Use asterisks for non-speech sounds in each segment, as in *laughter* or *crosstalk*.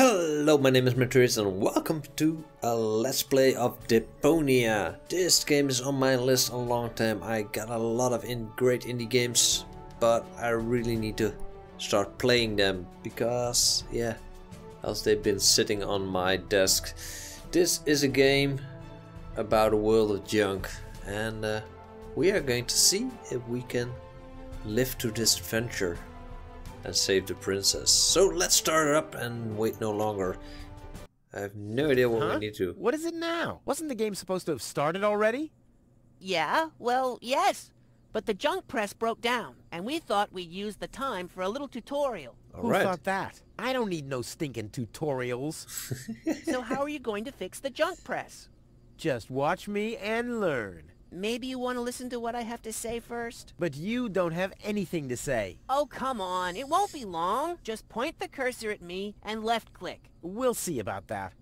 Hello, my name is Menturius and welcome to a Let's Play of Deponia. This game is on my list a long time. I got a lot of in great indie games, but I really need to start playing them because, yeah, else they've been sitting on my desk. This is a game about a world of junk and uh, we are going to see if we can live through this adventure and save the princess. So let's start it up and wait no longer. I have no idea what Huh? we need to. What is it now? Wasn't the game supposed to have started already? Yeah, well, yes. But the junk press broke down, and we thought we'd use the time for a little tutorial. All Who right. thought that? I don't need no stinking tutorials. *laughs* So how are you going to fix the junk press? Just watch me and learn. Maybe you want to listen to what I have to say first? But you don't have anything to say. Oh, come on. It won't be long. Just point the cursor at me and left click. We'll see about that.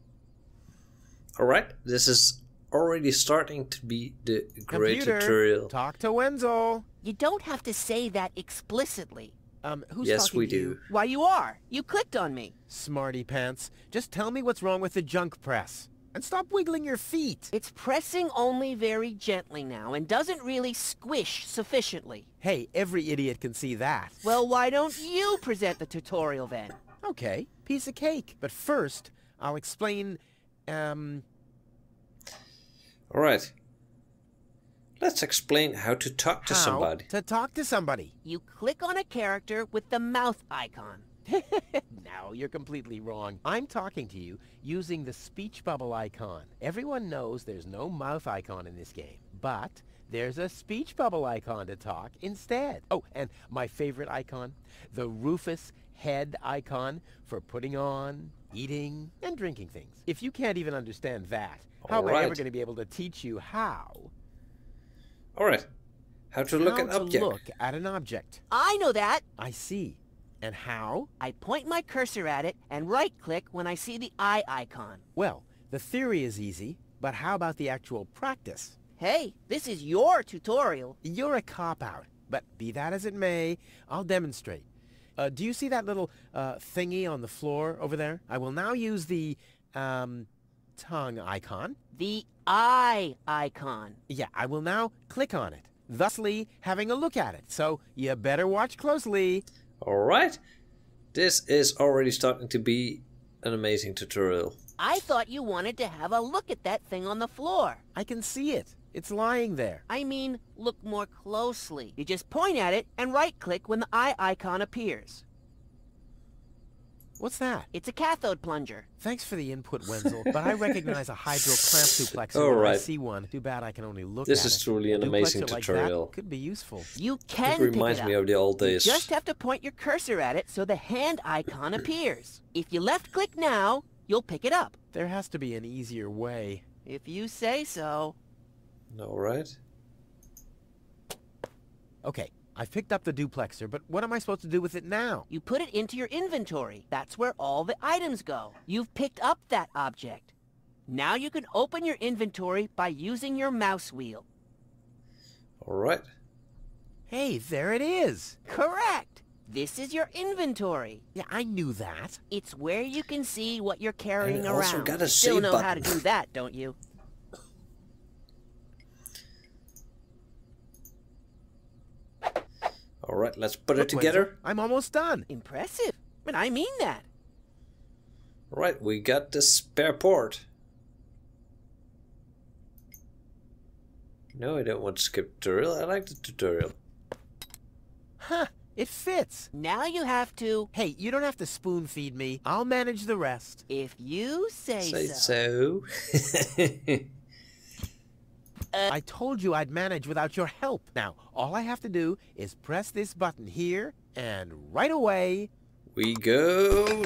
Alright, this is already starting to be the great Computer, tutorial. talk to Wenzel. You don't have to say that explicitly. Um, who's Yes, talking we to you? do. Why, you are. You clicked on me. Smarty pants. Just tell me what's wrong with the junk press. And stop wiggling your feet. It's pressing only very gently now and doesn't really squish sufficiently. Hey, every idiot can see that. Well, why don't you present the tutorial then? Okay, piece of cake. But first, I'll explain, um, Alright. Let's explain how to talk to how somebody. to talk to somebody. You click on a character with the mouth icon. *laughs* no, you're completely wrong. I'm talking to you using the speech bubble icon. Everyone knows there's no mouth icon in this game, but there's a speech bubble icon to talk instead. Oh, and my favorite icon, the Rufus head icon for putting on, eating, and drinking things. If you can't even understand that, how am I ever going to be able to teach you how? Alright. How to look how at an object. look at an object. I know that. I see. And how? I point my cursor at it and right-click when I see the eye icon. Well, the theory is easy, but how about the actual practice? Hey, this is your tutorial. You're a cop-out, but be that as it may, I'll demonstrate. Uh, do you see that little uh, thingy on the floor over there? I will now use the um, tongue icon. The eye icon. Yeah, I will now click on it, thusly having a look at it. So you better watch closely. Alright. This is already starting to be an amazing tutorial. I thought you wanted to have a look at that thing on the floor. I can see it. It's lying there. I mean, look more closely. You just point at it and right-click when the eye icon appears. What's that? It's a cathode plunger. Thanks for the input, Wenzel, but I recognize a hydro clamp *laughs* duplexer All when I see one. Too bad I can only look This at is truly an amazing duplexer like tutorial. could be useful. You can It can reminds pick it me of the old days. You just have to point your cursor at it so the hand icon *coughs* appears. If you left-click now, you'll pick it up. There has to be an easier way. If you say so. Alright. Okay, I've picked up the duplexer, but what am I supposed to do with it now? You put it into your inventory. That's where all the items go. You've picked up that object. Now you can open your inventory by using your mouse wheel. Alright. Hey, there it is! Correct! This is your inventory. Yeah, I knew that. It's where you can see what you're carrying it also around. got a you still save know how to do that, don't you? Alright, let's put it Look, Wenzel, together. I'm almost done. Impressive. But I mean that. Right, we got the spare port. No, I don't want to skip tutorial. I like the tutorial. Huh, it fits. Now you have to, Hey, you don't have to spoon feed me. I'll manage the rest. if you say, Say so. so. *laughs* Uh, I told you I'd manage without your help. Now, all I have to do is press this button here, and right away... we go.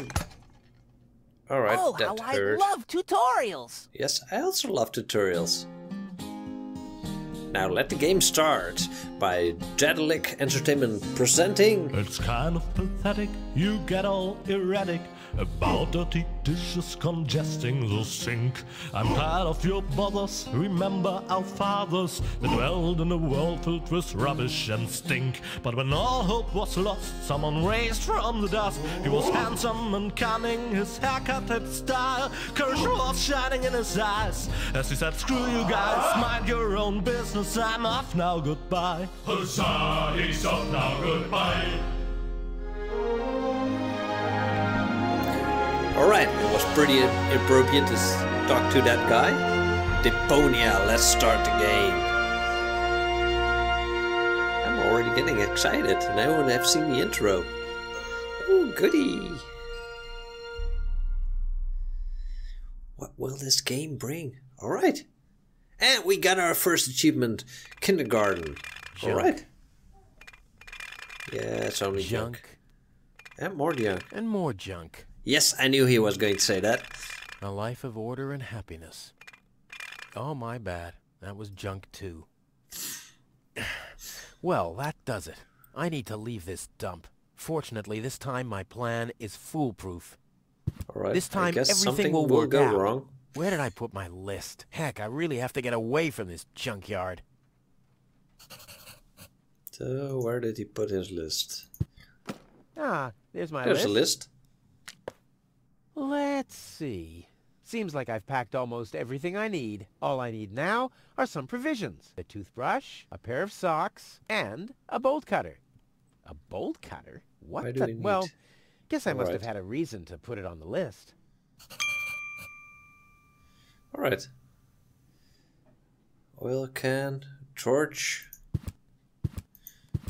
Alright, oh, that how hurt. I love tutorials. Yes, I also love tutorials. Now let the game start by Daedalic Entertainment presenting It's kind of pathetic, you get all erratic. About dirty dishes congesting the sink. I'm tired of your bothers. Remember our fathers that dwelled in a world filled with rubbish and stink. But when all hope was lost, someone raised from the dust. He was handsome and cunning, his haircut had style. Courage was shining in his eyes as he said, Screw you guys, mind your own business. I'm off now, goodbye. Huzzah, he's off now, goodbye. Alright, it was pretty appropriate to talk to that guy. Deponia, let's start the game. I'm already getting excited, and I only have seen the intro. Oh, goody! What will this game bring? Alright. And we got our first achievement, Kindergarten. Alright. Yeah, it's only Junk. junk. And more junk. And more junk. Yes, I knew he was going to say that. A life of order and happiness. Oh, my bad. That was junk too. *sighs* well, that does it. I need to leave this dump. Fortunately, this time my plan is foolproof. Alright. This I time everything something will will work go out. wrong. Where did I put my list? Heck, I really have to get away from this junkyard. So where did he put his list? Ah, there's my There's list. a list. Let's see. Seems like I've packed almost everything I need. All I need now are some provisions. A toothbrush, a pair of socks, and a bolt cutter. A bolt cutter? What Why the... we Well, guess I must have had a reason to put it on the list. Alright. Oil can, torch,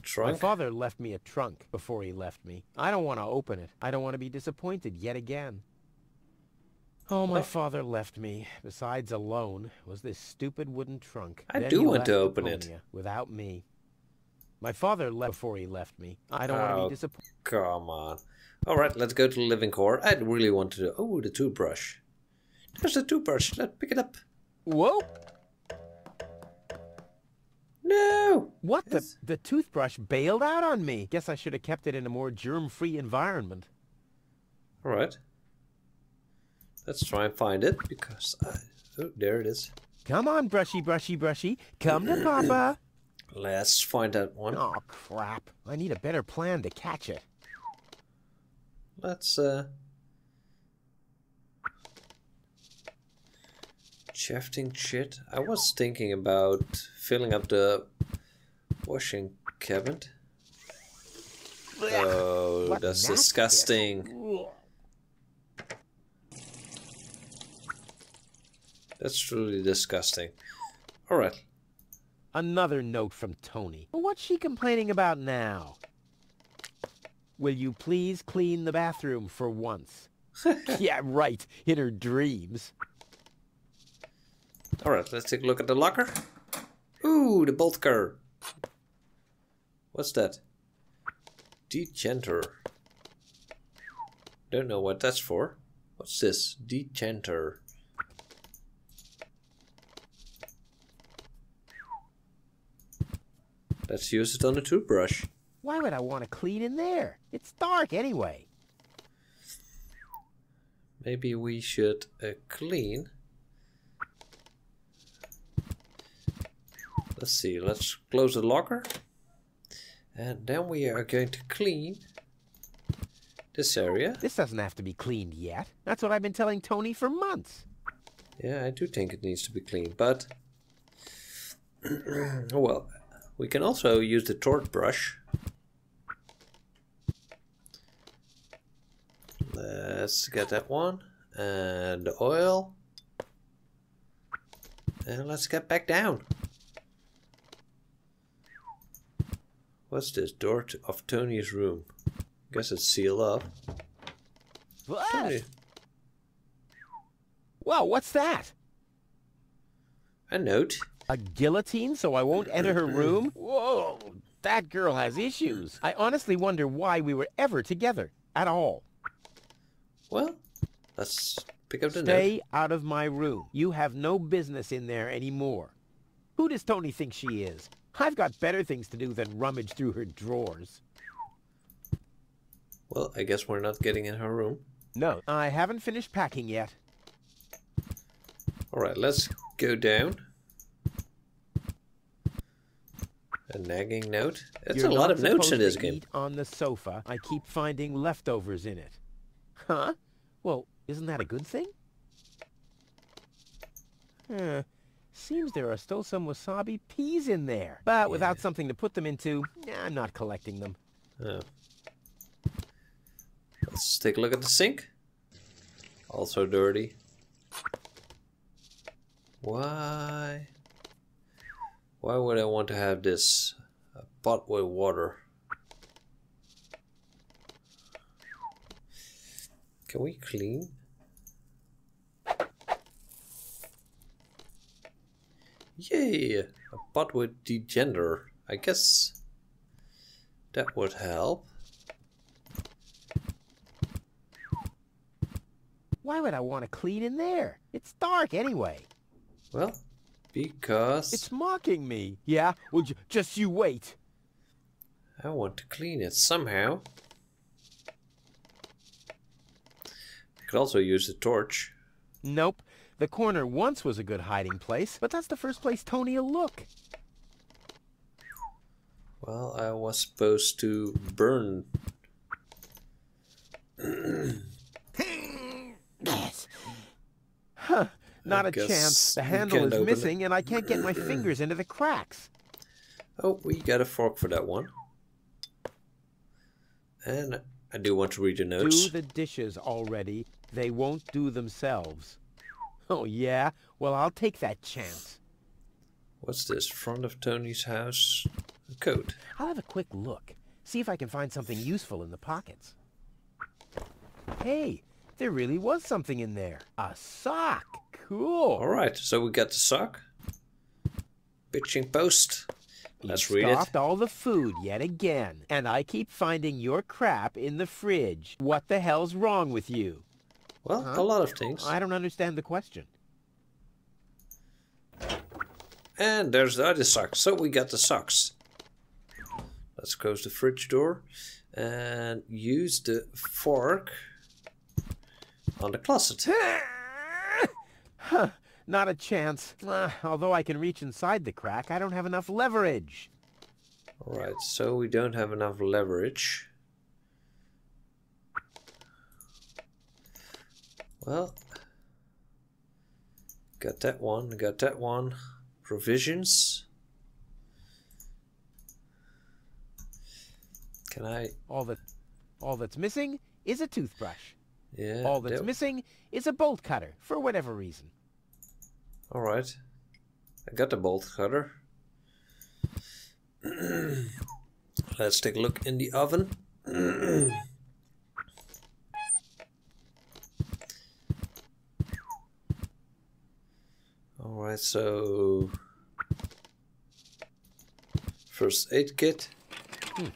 Trunk? My father left me a trunk before he left me. I don't want to open it. I don't want to be disappointed yet again. Oh, my father left me, besides alone, was this stupid wooden trunk. I Then do want to open it. Without me. My father left before he left me. I don't want to Oh, be disappointed. Come on. Alright, let's go to the living core. I really want to. Oh, the toothbrush. There's the toothbrush. Let's pick it up. Whoa! No! What the? The toothbrush bailed out on me. Guess I should have kept it in a more germ-free environment. Alright. Let's try and find it, because I... Oh, there it is. Come on, brushy, brushy, brushy. Come to Papa. *clears throat* Let's find that one. Oh, crap. I need a better plan to catch it. Let's, uh... Shafting shit. I was thinking about filling up the washing cabinet. Oh, that's disgusting. That's truly disgusting. Alright. Another note from Toni. What's she complaining about now? Will you please clean the bathroom for once? *laughs* yeah, right. In her dreams. Alright, let's take a look at the locker. Ooh, the bolt cutter. What's that? Dechanter. Don't know what that's for. What's this? Dechanter. Let's use it on the toothbrush. Why would I want to clean in there? It's dark anyway. Maybe we should uh, clean. Let's see, let's close the locker. And then we are going to clean this area. This doesn't have to be cleaned yet. That's what I've been telling Toni for months. Yeah, I do think it needs to be cleaned, but... *clears throat* well, we can also use the torch brush. Let's get that one. And the oil. And let's get back down. What's this? Door to, of Toni's room. Guess it's sealed up. What? Toni, Whoa, what's that? a note. A guillotine so I won't enter her room? *laughs* Whoa, that girl has issues. I honestly wonder why we were ever together at all. Well, let's pick up the note. Stay out of my room. You have no business in there anymore. Who does Toni think she is? I've got better things to do than rummage through her drawers. Well, I guess we're not getting in her room. No, I haven't finished packing yet. Alright, let's go down. A nagging note. It's You're a lot of notes in this game. Eat on the sofa. I keep finding leftovers in it. Huh? Well, isn't that a good thing? Huh. Seems there are still some wasabi peas in there. But without something to put them into, I'm not collecting them. Oh. Let's take a look at the sink. Also dirty. Why? Why would I want to have this uh, a pot with water? Can we clean? Yay! A pot with degender. I guess that would help. Why would I want to clean in there? It's dark anyway. Well, because It's mocking me. Yeah? Well, just you wait. I want to clean it somehow. I could also use the torch. Nope. The corner once was a good hiding place, but that's the first place Toni'll look. Well, I was supposed to burn. *clears throat* Huh. Not I a chance. The handle is open it. missing, and I can't get my fingers into the cracks. Oh, we got a fork for that one. And I do want to read your notes. Do the dishes already. They won't do themselves. Oh, yeah? Well, I'll take that chance. What's this? Front of Toni's house. A coat. I'll have a quick look. See if I can find something useful in the pockets. Hey, there really was something in there. A sock. Cool. Alright, so we got the sock. Pitching post. Let's read it. stopped all the food yet again, and I keep finding your crap in the fridge. What the hell's wrong with you? Well, a lot of things. I don't understand the question. And there's the other socks. So we got the socks. Let's close the fridge door and use the fork on the closet. *laughs* Huh, not a chance. Ah, although I can reach inside the crack, I don't have enough leverage. Alright, so we don't have enough leverage. Well, got that one, got that one. Provisions. Can I? All that, all that's missing is a toothbrush. Yeah. All that's that- missing is a bolt cutter, for whatever reason. Alright. I got the bolt cutter. *clears throat* Let's take a look in the oven. *clears throat* Alright, so first aid kit. Hmm,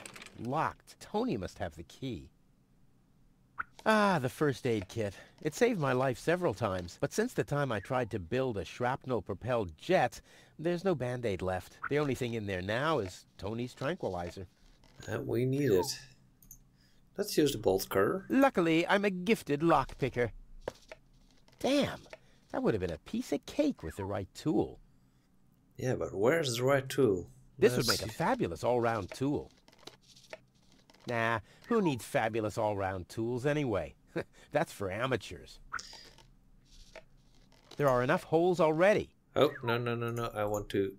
locked. Toni must have the key. Ah, the first aid kit. It saved my life several times, but since the time I tried to build a shrapnel-propelled jet, there's no band-aid left. The only thing in there now is Toni's tranquilizer. And we need it. Let's use the bolt cutter. Luckily, I'm a gifted lockpicker. Damn, that would have been a piece of cake with the right tool. Yeah, but where's the right tool? This would Let's make a fabulous all-round tool. Nah, who needs fabulous all-round tools anyway? *laughs* That's for amateurs. There are enough holes already. Oh, no, no, no, no. I want to.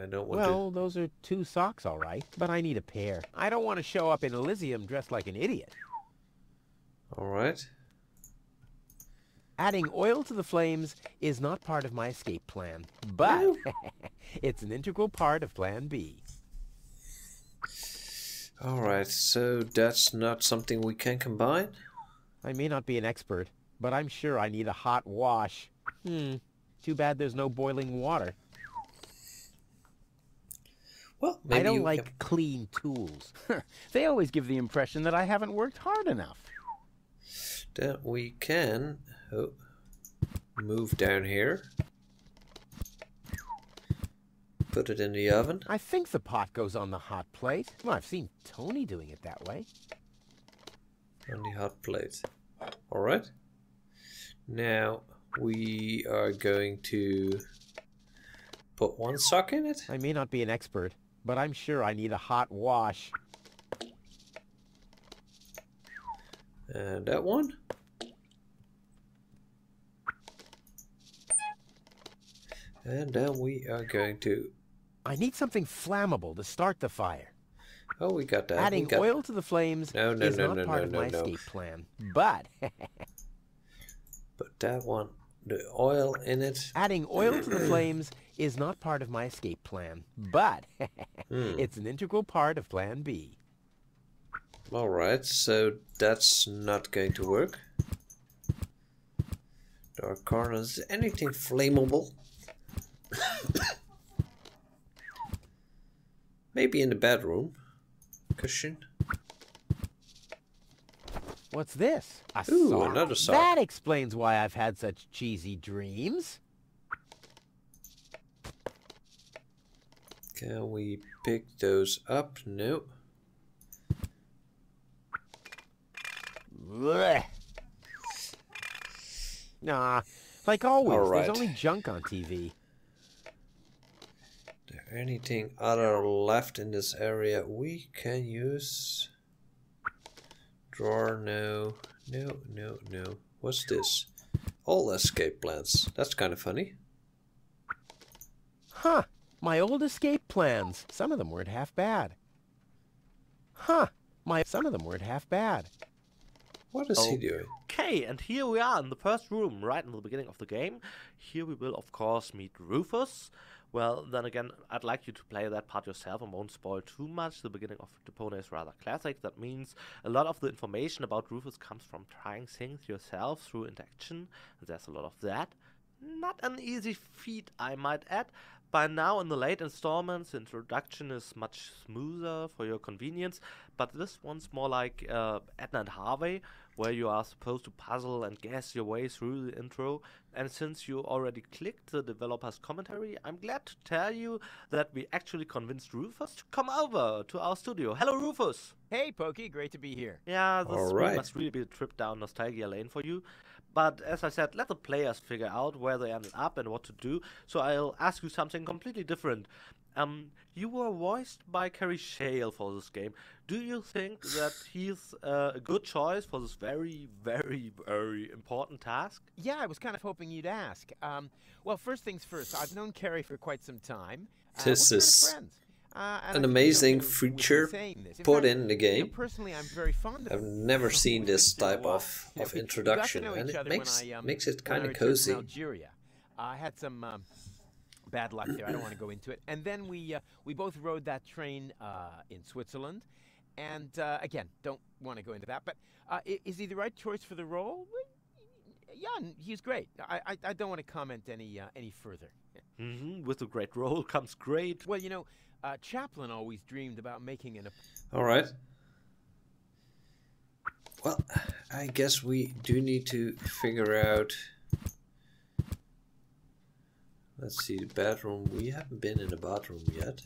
I don't want Well, those are two socks, all right, but I need a pair. I don't want to show up in Elysium dressed like an idiot. Alright. Adding oil to the flames is not part of my escape plan, but *laughs* it's an integral part of Plan B. Alright, so that's not something we can combine? I may not be an expert, but I'm sure I need a hot wash. Hmm. Too bad there's no boiling water. Well, maybe I don't you like can- clean tools. *laughs* They always give the impression that I haven't worked hard enough. That we can oh, move down here. Put it in the oven. I think the pot goes on the hot plate. Well, I've seen Toni doing it that way. On the hot plate. Alright. Now we are going to put one sock in it. I may not be an expert, but I'm sure I need a hot wash. And that one. And then we are going to... I need something flammable to start the fire. Oh, we got that. Adding got... oil to the flames No, no, is no, not no, part of my escape plan. But *laughs* But that one, the oil in it. adding oil to the *clears throat* flames is not part of my escape plan. But *laughs* Hmm. it's an integral part of Plan B. Alright, so that's not going to work. Dark corners, anything flammable? *laughs* Maybe in the bedroom. Cushion. What's this? A Ooh, sock? another sock. That explains why I've had such cheesy dreams. Can we pick those up? No. Blech. Nah, like always, Alright. there's only junk on TV. There anything other left in this area we can use? Drawer, no. No, no, no. What's this? All escape plans. That's kind of funny. Huh, my old escape plans. Some of them weren't half bad. Huh, my some of them weren't half bad. What is he doing? Okay, and here we are in the first room, right in the beginning of the game. Here we will, of course, meet Rufus. Well, then again, I'd like you to play that part yourself and won't spoil too much. The beginning of Deponia is rather classic. That means a lot of the information about Rufus comes from trying things yourself through interaction. There's a lot of that. Not an easy feat, I might add. By now, in the late installments, the introduction is much smoother for your convenience, but this one's more like uh, Edna and Harvey, where you are supposed to puzzle and guess your way through the intro. And since you already clicked the developer's commentary, I'm glad to tell you that we actually convinced Rufus to come over to our studio. Hello, Rufus! Hey, Poki, great to be here. Yeah, this right. must really be a trip down nostalgia lane for you. But as I said, let the players figure out where they ended up and what to do. So I'll ask you something completely different. Um, you were voiced by Kerry Shale for this game. Do you think that *sighs* he's uh, a good choice for this very, very, very important task? Yeah, I was kind of hoping you'd ask. Um, well, first things first, I've known Kerry for quite some time. Uh, we're This kind of friends. Uh, an I think you don't amazing get away with me feature saying this. In put in the you know, game. personally, I'm very fond of I've never seen this It's been a type of, of we- we got to introduction and it makes I, um, makes it kind of cozy. Algeria. I had some um, bad luck there. I don't want to go into it. And then we uh, we both rode that train uh, in Switzerland. And uh, again, don't want to go into that. But uh, is he the right choice for the role? Well, Yeah, he's great. I, I, I don't want to comment any uh, any further. hmm With a great role *laughs* comes great. Well, you know, uh, Chaplin always dreamed about making an. All right. Well, I guess we do need to figure out. Let's see, the bathroom. We haven't been in the bathroom yet.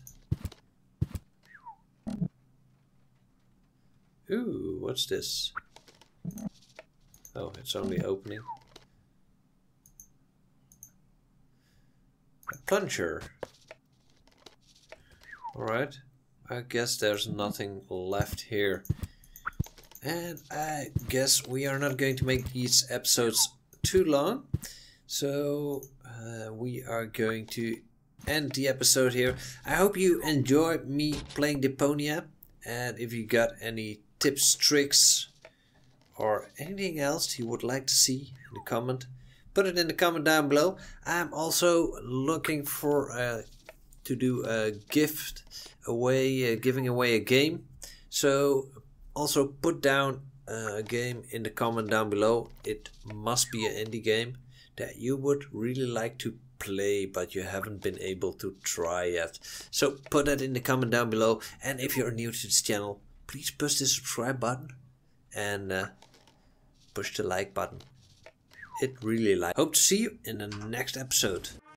Ooh, what's this? Oh, it's only opening. A plunger. Alright. I guess there's nothing left here. And I guess we are not going to make these episodes too long. So uh, we are going to end the episode here. I hope you enjoyed me playing Deponia. And if you got any tips, tricks, or anything else you would like to see in the comment, put it in the comment down below. I'm also looking for uh, to do a gift away, uh, giving away a game. So also put down uh, a game in the comment down below. It must be an indie game that you would really like to play but you haven't been able to try yet. So put that in the comment down below. And if you're new to this channel, please push the subscribe button and uh, push the like button. It really like. Hope to see you in the next episode.